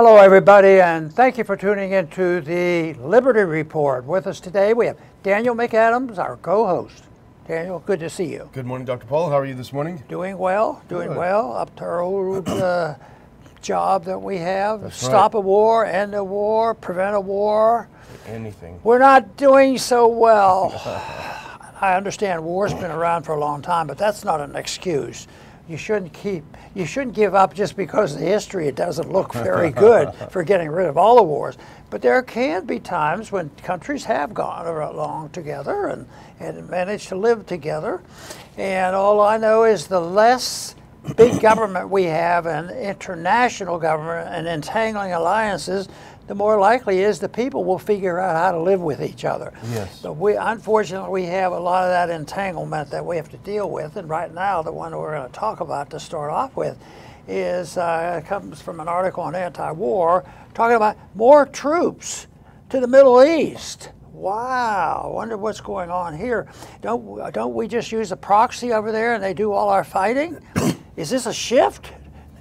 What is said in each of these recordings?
Hello, everybody, and thank you for tuning in to the Liberty Report. With us today, we have Daniel McAdams, our co host. Daniel, good to see you. Good morning, Dr. Paul. How are you this morning? Doing well, doing Good. well, up to our old uh, job that we have That's stop right. a war, end a war, prevent a war. Anything. We're not doing so well. I understand war's been around for a long time, but that's not an excuse. You shouldn't keep you shouldn't give up just because the history it doesn't look very good for getting rid of all the wars. But there can be times when countries have gone along together and, and managed to live together. And all I know is the less big government we have and international government and entangling alliances, the more likely is the people will figure out how to live with each other. Yes. But we, unfortunately, we have a lot of that entanglement that we have to deal with. And right now, the one we're going to talk about to start off with is uh, comes from an article on anti-war talking about more troops to the Middle East. Wow, I wonder what's going on here. Don't don't we just use a proxy over there and they do all our fighting? is this a shift?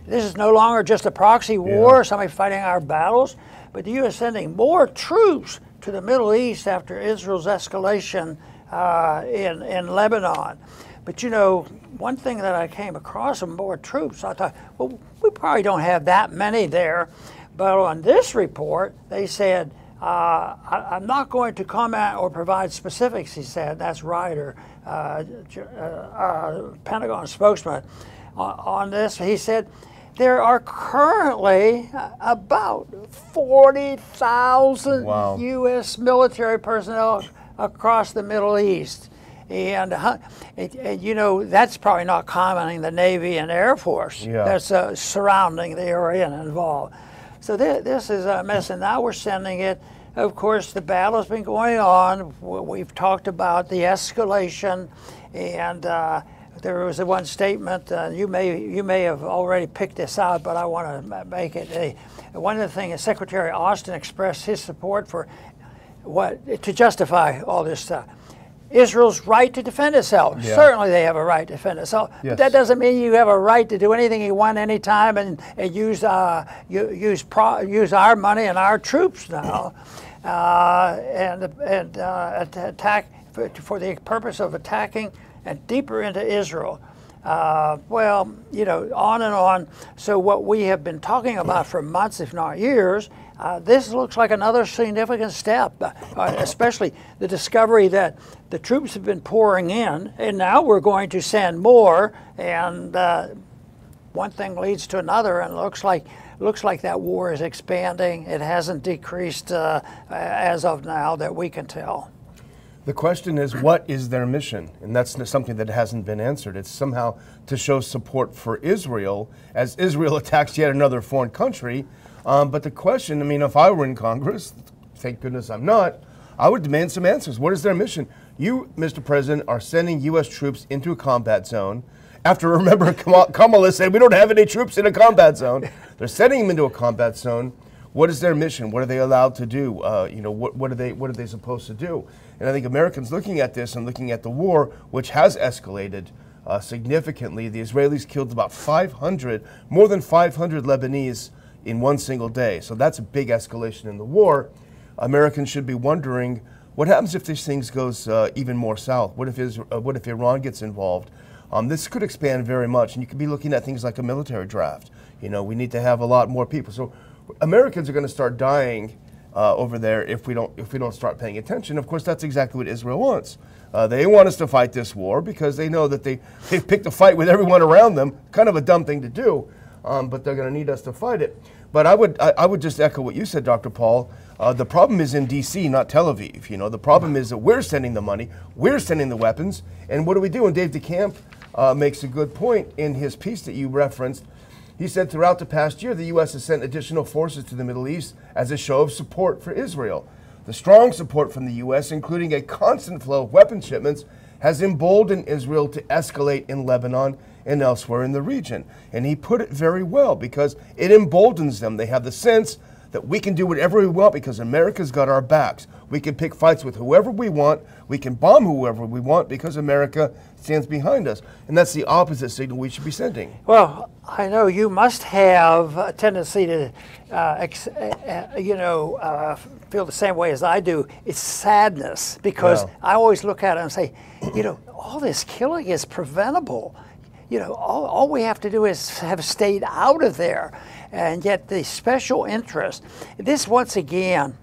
This is no longer just a proxy war, Yeah. somebody fighting our battles, but the U.S. sending more troops to the Middle East after Israel's escalation uh, in in Lebanon. But you know, one thing that I came across of more troops, I thought, well, we probably don't have that many there. But on this report, they said, uh, I, I'm not going to comment or provide specifics, he said. That's Ryder, uh, uh, uh, Pentagon spokesman. On, on this, he said, there are currently about 40,000 Wow. U.S. military personnel across the Middle East. And, uh, it, and, you know, that's probably not commenting the Navy and Air Force Yeah. that's uh, surrounding the area and involved. So thi- this is a mess, and now we're sending it. Of course, the battle's been going on. We've talked about the escalation, and uh, there was one statement. Uh, you may you may have already picked this out, but I want to make it a. One of the things is Secretary Austin expressed his support for what to justify all this stuff. Israel's right to defend itself. Yeah. Certainly, they have a right to defend itself. But that doesn't mean you have a right to do anything you want anytime and, and use uh, use pro, use our money and our troops now, uh, and and uh, attack for, for the purpose of attacking and deeper into Israel. Uh, well, you know, on and on. So what we have been talking about for months, if not years, uh, this looks like another significant step, uh, especially the discovery that the troops have been pouring in, and now we're going to send more, and uh, one thing leads to another, and looks like looks like that war is expanding. It hasn't decreased uh, as of now that we can tell. The question is, what is their mission? And that's something that hasn't been answered. It's somehow to show support for Israel as Israel attacks yet another foreign country. Um, but the question, I mean, if I were in Congress, thank goodness I'm not, I would demand some answers. What is their mission? You, Mr. President, are sending U.S. troops into a combat zone. After remember, Kama- Kamala said we don't have any troops in a combat zone. They're sending them into a combat zone. What is their mission? What are they allowed to do? Uh, you know, what, what are they what are they supposed to do? And I think Americans looking at this and looking at the war, which has escalated uh, significantly, the Israelis killed about 500, more than 500 Lebanese in one single day. So that's a big escalation in the war. Americans should be wondering what happens if this thing goes uh, even more south. What if Isra- uh, what if Iran gets involved? Um, this could expand very much, and you could be looking at things like a military draft. You know, we need to have a lot more people. So Americans are going to start dying uh, over there if we don't if we don't start paying attention. Of course, that's exactly what Israel wants. Uh, they want us to fight this war because they know that they they've picked a fight with everyone around them. Kind of a dumb thing to do, um, but they're going to need us to fight it. But I would I, I would just echo what you said, Dr. Paul. Uh, the problem is in D.C., not Tel Aviv. You know, the problem is that we're sending the money, we're sending the weapons, and what do we do? And Dave DeCamp uh, makes a good point in his piece that you referenced. He said throughout the past year, the U.S. has sent additional forces to the Middle East as a show of support for Israel. The strong support from the U.S., including a constant flow of weapon shipments, has emboldened Israel to escalate in Lebanon and elsewhere in the region. And he put it very well because it emboldens them. They have the sense that we can do whatever we want because America's got our backs. We can pick fights with whoever we want. We can bomb whoever we want because America stands behind us. And that's the opposite signal we should be sending. Well, I know you must have a tendency to, uh, ex- uh, uh, you know, uh, feel the same way as I do. It's sadness because Yeah. I always look at it and say, you know, all this killing is preventable. You know, all, all we have to do is have stayed out of there. And yet, the special interest, this once again,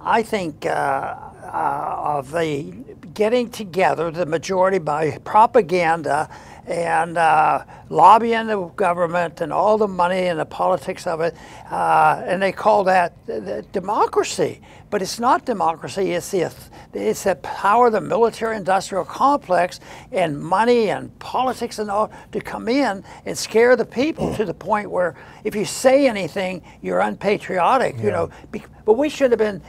I think uh, uh, of the getting together, the majority by propaganda and uh, lobbying the government and all the money and the politics of it, uh, and they call that democracy. But it's not democracy. It's the it's the power of the military-industrial complex and money and politics and all to come in and scare the people to the point where if you say anything, you're unpatriotic. You know, but we should have been.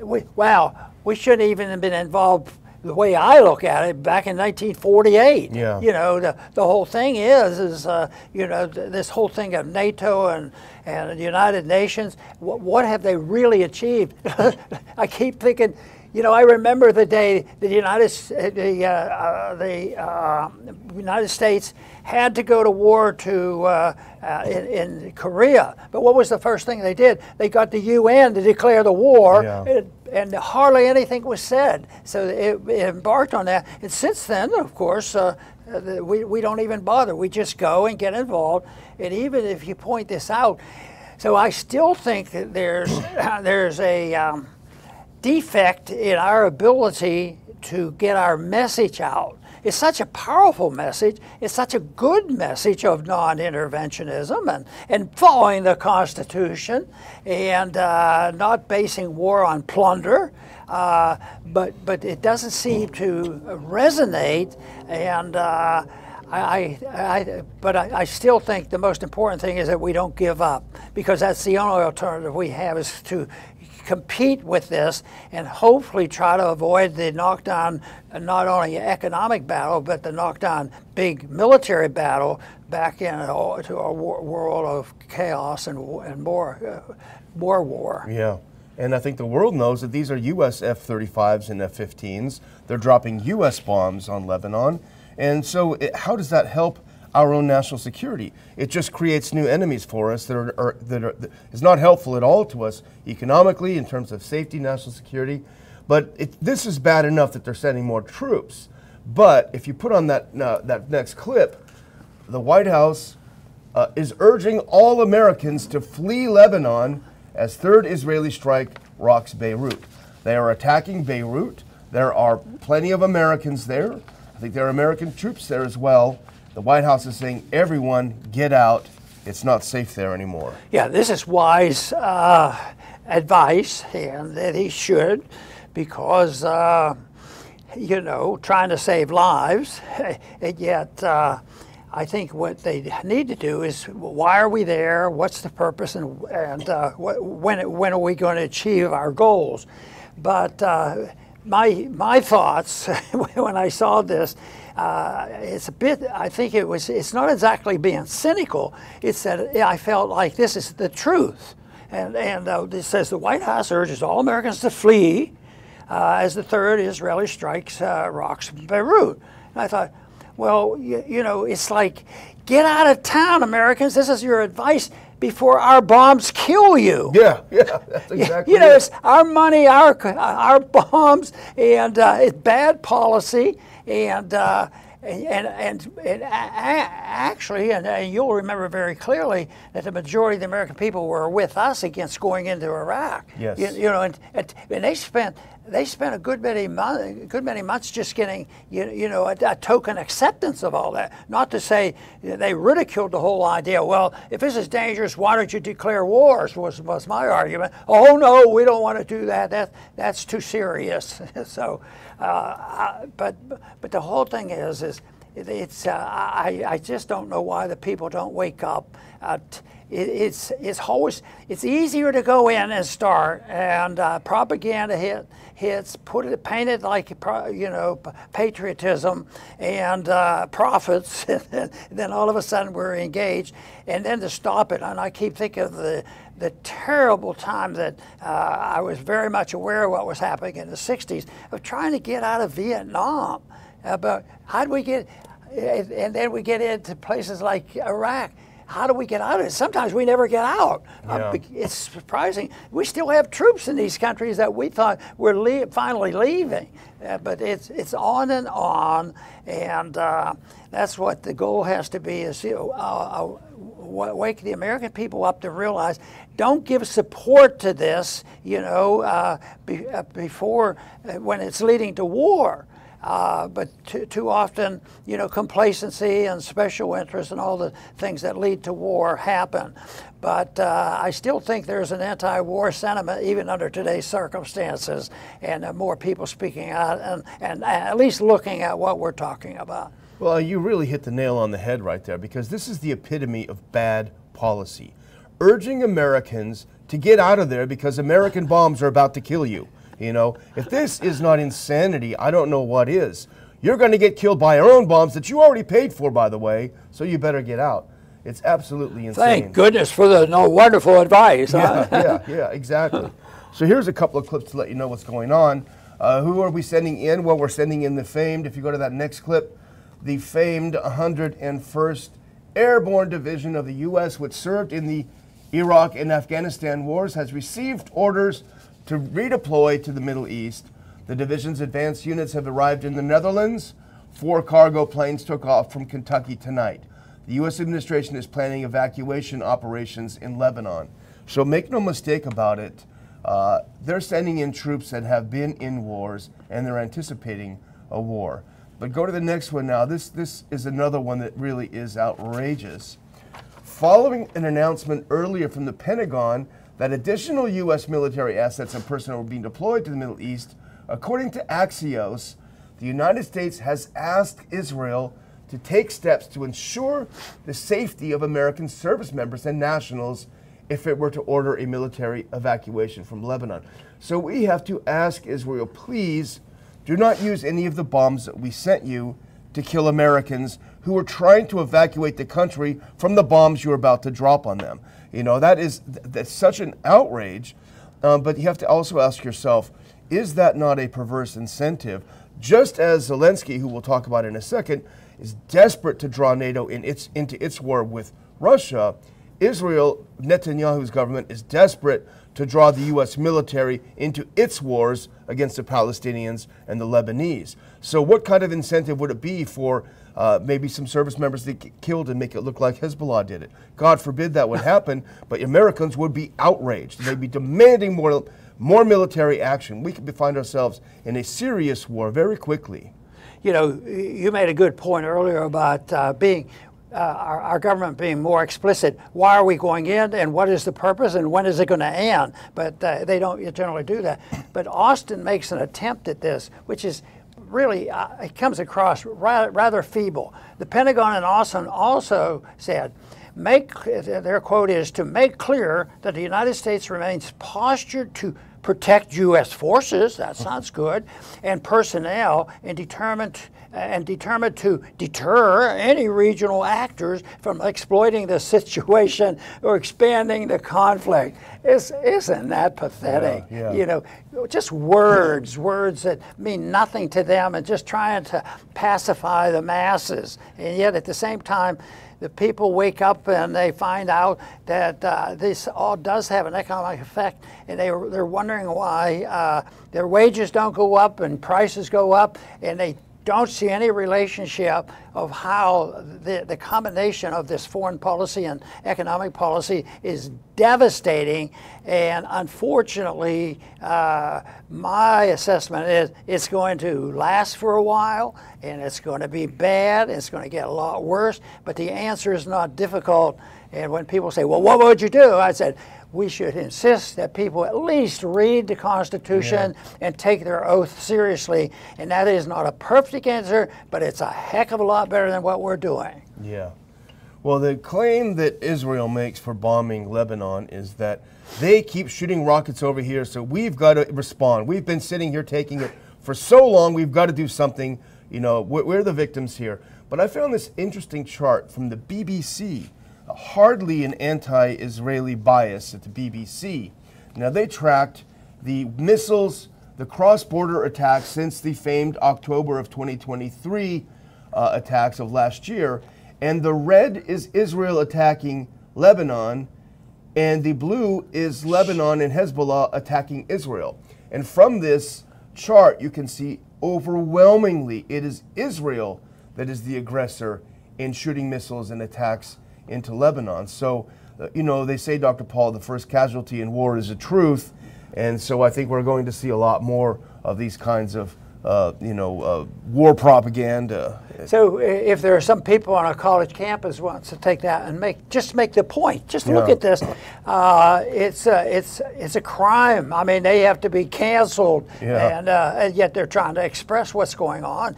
We, wow, we should have even have been involved. The way I look at it, back in 1948, Yeah. you know, the, the whole thing is, is uh, you know, th- this whole thing of NATO and, and the United Nations, what, what have they really achieved? I keep thinking, you know, I remember the day the United, uh, the, uh, uh, the uh, United States had to go to war to uh, uh, in, in Korea, but what was the first thing they did? They got the UN to declare the war. Yeah. It- and hardly anything was said. So it, it embarked on that. And since then, of course, we, we don't even bother. We just go and get involved. And even if you point this out, so I still think that there's there's a um, defect in our ability to get our message out. It's such a powerful message. It's such a good message of non interventionism and, and following the Constitution and uh, not basing war on plunder. Uh, but, but it doesn't seem to resonate. And uh, I, I, but I, I still think the most important thing is that we don't give up because that's the only alternative we have is to compete with this and hopefully try to avoid the knockdown, not only economic battle, but the knockdown big military battle back into a world of chaos and, and more, uh, more war. Yeah. And I think the world knows that these are U.S. F 35s and F 15s. They're dropping U.S. bombs on Lebanon. And so, it, how does that help our own national security? It just creates new enemies for us that, are, are, that, are, that is not helpful at all to us economically, in terms of safety, national security. But it, this is bad enough that they're sending more troops. But if you put on that, uh, that next clip, the White House uh, is urging all Americans to flee Lebanon as third Israeli strike rocks Beirut. They are attacking Beirut. There are plenty of Americans there. I think there are American troops there as well. The White House is saying, everyone get out. It's not safe there anymore. Yeah, this is wise uh, advice, and that he should, because uh, you know, trying to save lives, and yet. Uh, I think what they need to do is why are we there? What's the purpose? And, and uh, wh- when, when are we going to achieve our goals? But uh, my, my thoughts when I saw this, uh, it's a bit, I think it was, it's not exactly being cynical. It's that I felt like this is the truth. And, and uh, it says the White House urges all Americans to flee uh, as the third Israeli strikes uh, rocks Beirut. And I thought, well, you, you know, it's like, get out of town, Americans. This is your advice before our bombs kill you. Yeah, yeah, that's exactly You know, it. it's our money, our our bombs, and uh, it's bad policy, and uh, and and, and actually, and, and you'll remember very clearly that the majority of the American people were with us against going into Iraq. Yes. You, you know, and, and they spent they spent a good many months, good many months just getting you, you know a, a token acceptance of all that. Not to say they ridiculed the whole idea. Well, if this is dangerous, why don't you declare wars? Was was my argument. Oh no, we don't want to do that. That that's too serious. so, Uh, but but the whole thing is is it's uh, I, I just don't know why the people don't wake up. Uh, it, it's it's always it's easier to go in and start and uh, propaganda hit hits put it paint it like you know patriotism and uh, profits and then all of a sudden we're engaged and then to stop it and I keep thinking of the the terrible time that uh, I was very much aware of what was happening in the 60s of trying to get out of Vietnam. About how do we get, and then we get into places like Iraq. How do we get out of it? Sometimes we never get out. Uh, yeah. Uh, it's surprising. We still have troops in these countries that we thought were le- finally leaving, uh, but it's it's on and on, and uh, that's what the goal has to be: is you know, uh, wake the American people up to realize don't give support to this, you know, uh, be, uh, before uh, when it's leading to war. Uh, but too, too, often, you know, complacency and special interests and all the things that lead to war happen. But uh, I still think there's an anti-war sentiment even under today's circumstances, and uh, more people speaking out and, and at least looking at what we're talking about. Well, you really hit the nail on the head right there because this is the epitome of bad policy. Urging Americans to get out of there because American bombs are about to kill you. You know, if this is not insanity, I don't know what is. You're going to get killed by your own bombs that you already paid for, by the way, so you better get out. It's absolutely insane. Thank goodness for the no wonderful advice. Huh? Yeah, yeah, yeah, exactly. So here's a couple of clips to let you know what's going on. Uh, who are we sending in? Well, we're sending in the famed, if you go to that next clip, the famed 101st Airborne Division of the U.S., which served in the Iraq and Afghanistan wars, has received orders to redeploy to the Middle East. The division's advanced units have arrived in the Netherlands. Four cargo planes took off from Kentucky tonight. The U.S. administration is planning evacuation operations in Lebanon. So make no mistake about it, uh, they're sending in troops that have been in wars and they're anticipating a war. But go to the next one now. This, this is another one that really is outrageous. Following an announcement earlier from the Pentagon that additional U.S. military assets and personnel were being deployed to the Middle East, according to Axios, the United States has asked Israel to take steps to ensure the safety of American service members and nationals if it were to order a military evacuation from Lebanon. So we have to ask Israel, please do not use any of the bombs that we sent you to kill Americans who are trying to evacuate the country from the bombs you're about to drop on them. You know, that is that's such an outrage. Um, but you have to also ask yourself, is that not a perverse incentive? Just as Zelensky, who we'll talk about in a second, is desperate to draw NATO in its, into its war with Russia, Israel, Netanyahu's government, is desperate to draw the U.S. military into its wars against the Palestinians and the Lebanese. So, what kind of incentive would it be for uh, maybe some service members to get killed and make it look like Hezbollah did it? God forbid that would happen, but Americans would be outraged. They'd be demanding more, more military action. We could find ourselves in a serious war very quickly. You know, you made a good point earlier about uh, being uh, our, our, government being more explicit. Why are we going in, and what is the purpose, and when is it going to end? But uh, they don't generally do that. But Austin makes an attempt at this, which is really uh, it comes across rather, rather feeble. The Pentagon and Austin also said. Make their quote is to make clear that the United States remains postured to protect U.S. forces. That sounds good, and personnel, and determined and determined to deter any regional actors from exploiting the situation or expanding the conflict. Is, isn't that pathetic? Yeah, yeah. You know, just words, words that mean nothing to them and just trying to pacify the masses. And yet at the same time, the people wake up and they find out that uh, this all does have an economic effect, and they, they're wondering why uh, their wages don't go up and prices go up, and they don't see any relationship of how the, the combination of this foreign policy and economic policy is devastating. And unfortunately, uh, my assessment is it's going to last for a while and it's going to be bad. It's going to get a lot worse. But the answer is not difficult. And when people say, well, what would you do? I said, we should insist that people at least read the Constitution yeah. and take their oath seriously. And that is not a perfect answer, but it's a heck of a lot better than what we're doing. Yeah. Well, the claim that Israel makes for bombing Lebanon is that they keep shooting rockets over here, so we've got to respond. We've been sitting here taking it for so long, we've got to do something. You know, we're, we're the victims here. But I found this interesting chart from the BBC hardly an anti Israeli bias at the BBC. Now, they tracked the missiles, the cross border attacks since the famed October of 2023 uh, attacks of last year. And the red is Israel attacking Lebanon, and the blue is Lebanon and Hezbollah attacking Israel. And from this chart, you can see overwhelmingly it is Israel that is the aggressor in shooting missiles and attacks into Lebanon. So, uh, you know, they say, Dr. Paul, the first casualty in war is the truth. And so I think we're going to see a lot more of these kinds of, uh, you know, uh, war propaganda. So if there are some people on a college campus wants to take that and make just make the point, just yeah. look at this. Uh, it's a, it's it's a crime. I mean, they have to be canceled, yeah. and, uh, and yet they're trying to express what's going on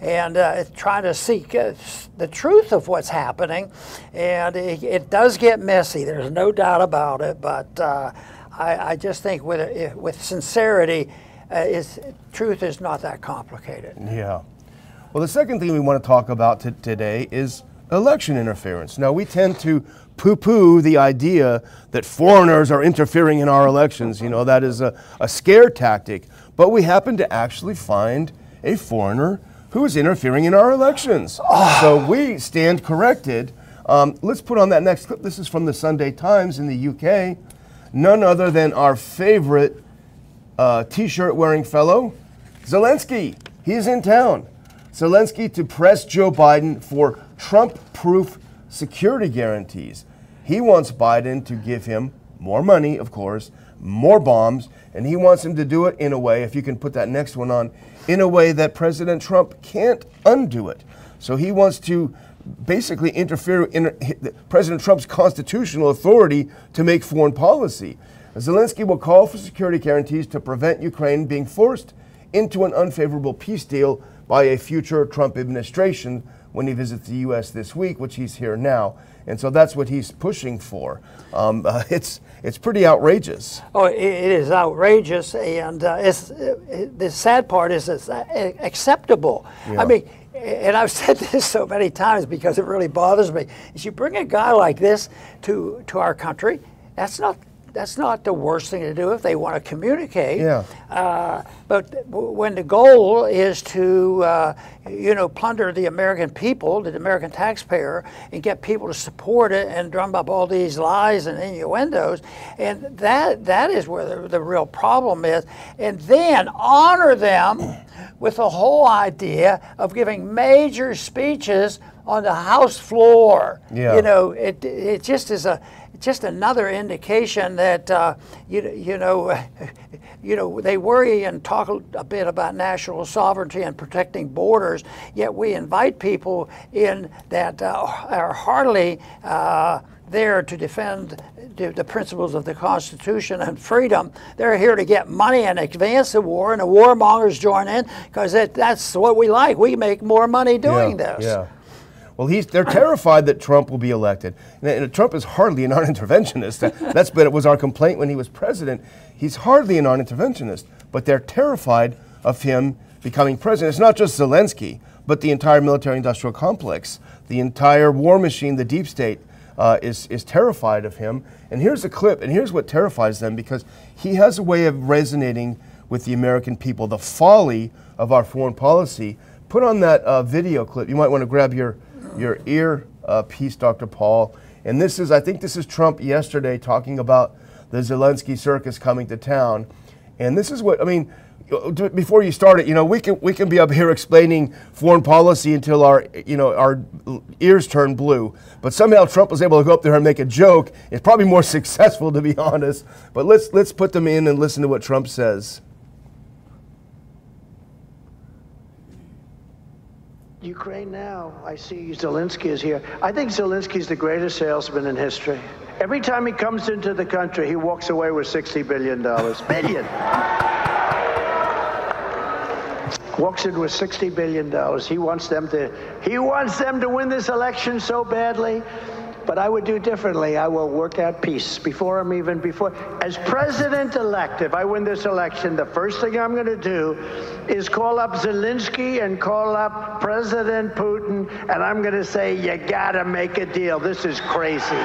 and uh, trying to seek uh, the truth of what's happening. And it, it, does get messy, there's no doubt about it, but uh, I, I, just think with, with sincerity, uh, is, truth is not that complicated. Yeah. Well, the second thing we want to talk about today is election interference. Now, we tend to poo poo the idea that foreigners are interfering in our elections. You know, that is a, a scare tactic. But we happen to actually find a foreigner who's interfering in our elections. Oh. So we stand corrected. Um, let's put on that next clip. This is from the Sunday Times in the UK. None other than our favorite uh, t shirt wearing fellow, Zelensky. He's in town. Zelensky to press Joe Biden for Trump proof security guarantees. He wants Biden to give him more money, of course, more bombs, and he wants him to do it in a way, if you can put that next one on, in a way that President Trump can't undo it. So he wants to basically interfere in President Trump's constitutional authority to make foreign policy. Zelensky will call for security guarantees to prevent Ukraine being forced into an unfavorable peace deal by a future Trump administration when he visits the U.S. this week, which he's here now. And so that's what he's pushing for. Um, uh, it's it's pretty outrageous. Oh, it is outrageous, and uh, it's, it, the sad part is it's uh, acceptable. Yeah. I mean, and I've said this so many times because it really bothers me. Is you bring a guy like this to to our country, that's not that's not the worst thing to do if they want to communicate. Yeah. Uh, but when the goal is to, uh, you know, plunder the American people, the American taxpayer, and get people to support it and drum up all these lies and innuendos, and that that is where the, the real problem is. And then honor them with the whole idea of giving major speeches on the House floor. Yeah. You know, it it just is a just another indication that uh, you, you know you know they worry and talk a bit about national sovereignty and protecting borders yet we invite people in that uh, are hardly uh, there to defend the principles of the Constitution and freedom. They're here to get money and advance the war, and the warmongers join in because that's what we like. We make more money doing yeah, this. Yeah. Well, he's, they're terrified that Trump will be elected. And, and Trump is hardly a non-interventionist. That, that's been, it was our complaint when he was president. He's hardly a non-interventionist, but they're terrified of him becoming president. It's not just Zelensky, but the entire military-industrial complex, the entire war machine, the deep state, uh, is, is terrified of him. And here's a clip, and here's what terrifies them because he has a way of resonating with the American people, the folly of our foreign policy. Put on that uh, video clip. You might want to grab your your ear uh, piece, Dr. Paul. And this is, I think this is Trump yesterday talking about the Zelensky circus coming to town. And this is what, I mean, before you start it, you know, we can we can be up here explaining foreign policy until our you know our ears turn blue. But somehow Trump was able to go up there and make a joke. It's probably more successful, to be honest. But let's let's put them in and listen to what Trump says. Ukraine now, I see Zelensky is here. I think Zelensky is the greatest salesman in history. Every time he comes into the country, he walks away with $60 billion. Billion! walks in with $60 billion. He wants them to, he wants them to win this election so badly. But I would do differently. I will work out peace before I'm even before. As president elect, if I win this election, the first thing I'm going to do is call up Zelensky and call up President Putin, and I'm going to say, you got to make a deal. This is crazy.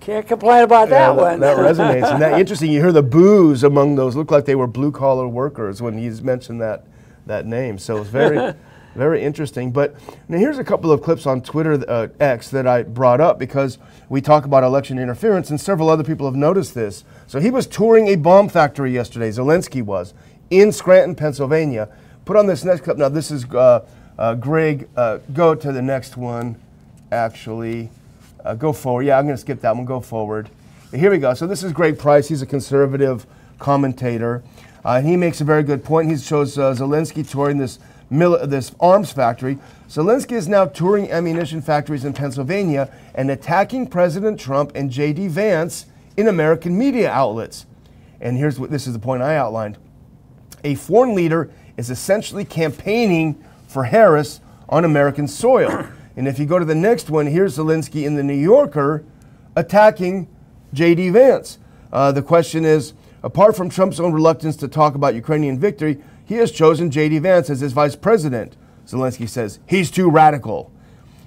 Can't complain about Yeah, that one. That resonates. and that interesting. You hear the boos among those. Look like they were blue collar workers when he's mentioned that that name. So it's very, very interesting. But now here's a couple of clips on Twitter uh, X that I brought up because we talk about election interference, and several other people have noticed this. So he was touring a bomb factory yesterday. Zelensky was in Scranton, Pennsylvania. Put on this next clip. Now this is uh, uh, Greg. Uh, go to the next one. Actually. Uh, go forward. Yeah, I'm going to skip that one. Go forward. Here we go. So this is Greg Price. He's a conservative commentator. Uh, he makes a very good point. He shows uh, Zelensky touring this this arms factory. Zelensky is now touring ammunition factories in Pennsylvania and attacking President Trump and J.D. Vance in American media outlets. And here's what this is the point I outlined. A foreign leader is essentially campaigning for Harris on American soil. And if you go to the next one, here's Zelensky in the New Yorker attacking J.D. Vance. Uh, the question is apart from Trump's own reluctance to talk about Ukrainian victory, he has chosen J.D. Vance as his vice president. Zelensky says he's too radical.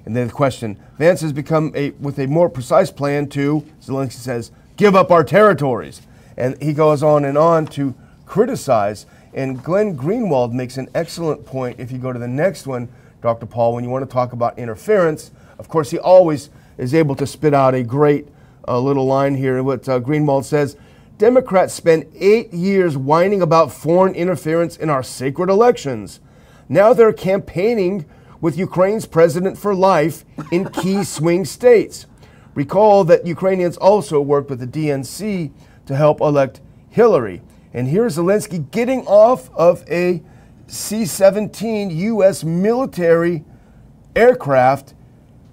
And then the question Vance has become a, with a more precise plan to, Zelensky says, give up our territories. And he goes on and on to criticize. And Glenn Greenwald makes an excellent point if you go to the next one Dr. Paul, when you want to talk about interference. Of course, he always is able to spit out a great uh, little line here. What uh, Greenwald says Democrats spent eight years whining about foreign interference in our sacred elections. Now they're campaigning with Ukraine's president for life in key swing states. Recall that Ukrainians also worked with the DNC to help elect Hillary. And here's Zelensky getting off of a C 17 U.S. military aircraft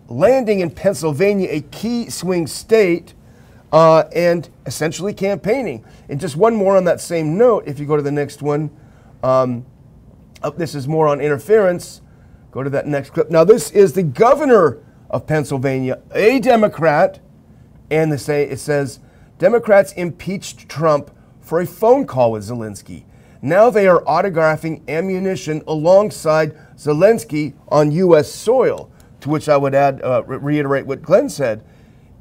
landing in Pennsylvania, a key swing state, uh, and essentially campaigning. And just one more on that same note, if you go to the next one, um, uh, this is more on interference. Go to that next clip. Now, this is the governor of Pennsylvania, a Democrat, and the say, it says Democrats impeached Trump for a phone call with Zelensky. Now they are autographing ammunition alongside Zelensky on U.S. soil. To which I would add, uh, re- reiterate what Glenn said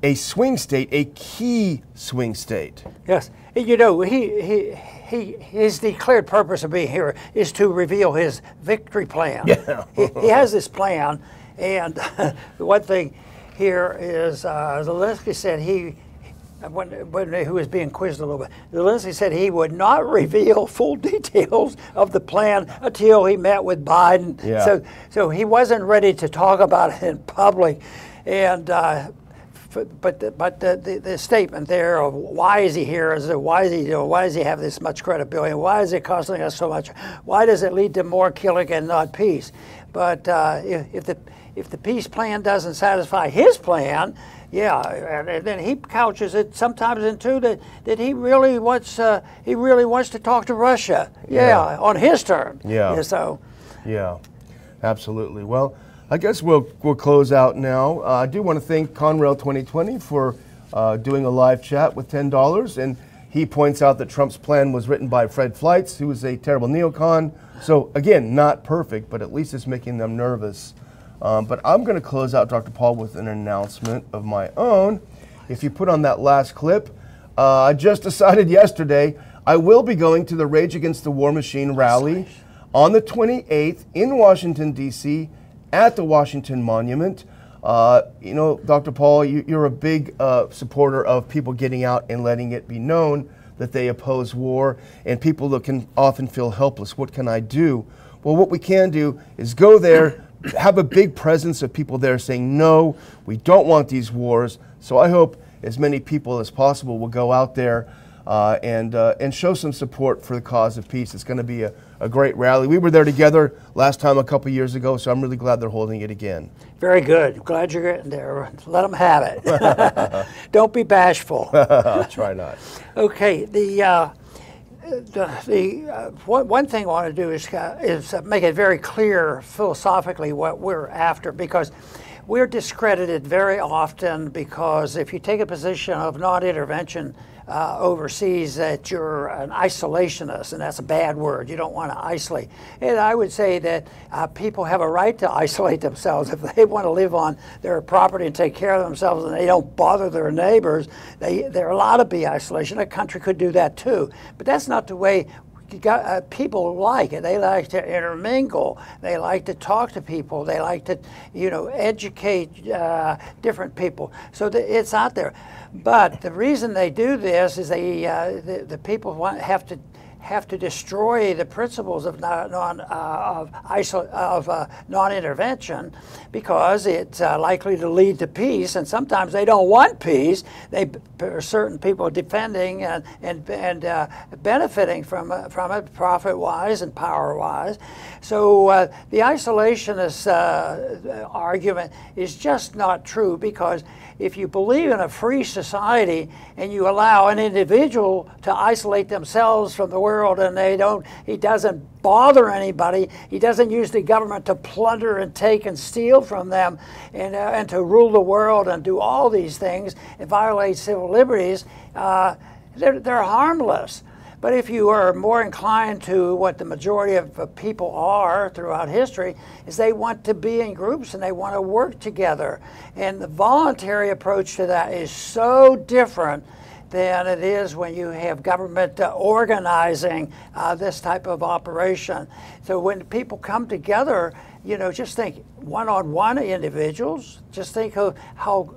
a swing state, a key swing state. Yes, you know he he. He, his declared purpose of being here is to reveal his victory plan. Yeah. he, he has this plan, and the one thing here is uh, Zelensky said he when, when he was being quizzed a little bit, Zelensky said he would not reveal full details of the plan until he met with Biden. Yeah. So, so he wasn't ready to talk about it in public, and. Uh, but the, but the, the, the statement there of why is he here is why is he you know, why does he have this much credibility why is it costing us so much why does it lead to more killing and not peace but uh, if, if the if the peace plan doesn't satisfy his plan yeah, and, and then he couches it sometimes into that, that he really wants uh, he really wants to talk to Russia. Yeah, Yeah. on his terms. Yeah. so Yeah, absolutely. Well, I guess we'll we'll close out now. Uh, I do want to thank Conrail 2020 for uh, doing a live chat with ten dollars, and he points out that Trump's plan was written by Fred Fleitz, who is a terrible neocon. So again, not perfect, but at least it's making them nervous. Um, but I'm going to close out, Dr. Paul, with an announcement of my own. If you put on that last clip, uh, I just decided yesterday I will be going to the Rage Against the War Machine rally on the 28th in Washington, D.C., at the Washington Monument. Uh, you know, Dr. Paul, you, you're a big uh, supporter of people getting out and letting it be known that they oppose war, and people that can often feel helpless. What can I do? Well, what we can do is go there, have a big presence of people there saying, no, we don't want these wars. So I hope as many people as possible will go out there uh, and uh, and show some support for the cause of peace. It's going to be a, a great rally. We were there together last time a couple years ago, so I'm really glad they're holding it again. Very good. Glad you're getting there. Let them have it. Don't be bashful. I'll try not. Okay, the uh, the, the uh, one, one thing I want to do is uh, is uh, make it very clear philosophically what we're after because we're discredited very often because if you take a position of non-intervention uh, overseas that you're an isolationist, and that's a bad word. You don't want to isolate. And I would say that uh, people have a right to isolate themselves if they want to live on their property and take care of themselves, and they don't bother their neighbors. They, they're allowed to be isolation. A country could do that too, but that's not the way got, uh, people like it. They like to intermingle. They like to talk to people. They like to, you know, educate uh, different people. So the, it's out there. But the reason they do this is they, uh, the, the people want, have to have to destroy the principles of non, uh, of, of uh, non-intervention because it's uh, likely to lead to peace, and sometimes they don't want peace. They are certain people defending and and, and uh, benefiting from uh, from it, profit-wise and power-wise. So uh, the isolationist argument is just not true because if you believe in a free society and you allow an individual to isolate themselves from the world and they don't, he doesn't bother anybody, he doesn't use the government to plunder and take and steal from them and, uh, and to rule the world and do all these things and violate civil liberties, uh, they're, they're harmless. But if you are more inclined to what the majority of people are throughout history, is they want to be in groups and they want to work together. And the voluntary approach to that is so different than it is when you have government uh, organizing uh, this type of operation. So when people come together, you know, just think one-on-one individuals. Just think of how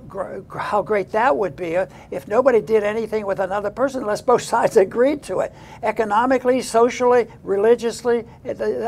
how great that would be if nobody did anything with another person unless both sides agreed to it. Economically, socially, religiously,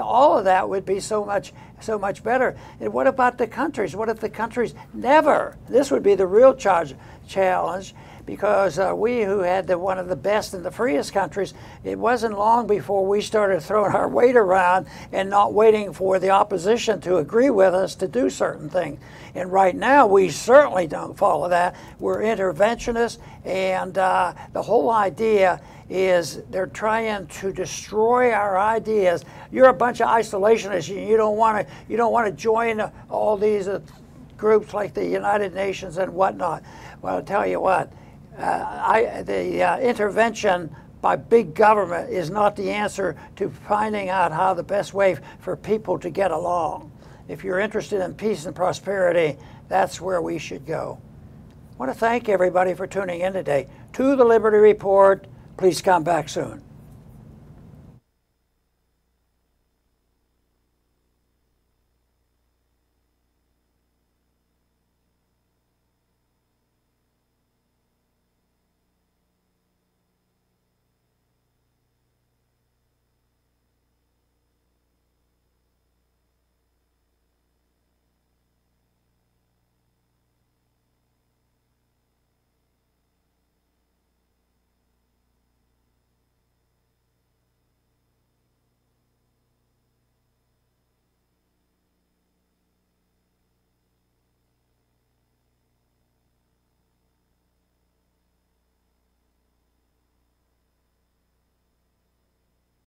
all of that would be so much so much better. And what about the countries? What if the countries never? This would be the real charge, challenge because uh, we who had the, one of the best and the freest countries, it wasn't long before we started throwing our weight around and not waiting for the opposition to agree with us to do certain things. And right now, we certainly don't follow that. We're interventionists, and uh, the whole idea is they're trying to destroy our ideas. You're a bunch of isolationists. You don't want to. You don't want to join all these uh, groups like the United Nations and whatnot. Well, I'll tell you what I, the uh, intervention by big government is not the answer to finding out how the best way for people to get along. If you're interested in peace and prosperity, that's where we should go. I want to thank everybody for tuning in today. To the Liberty Report, please come back soon.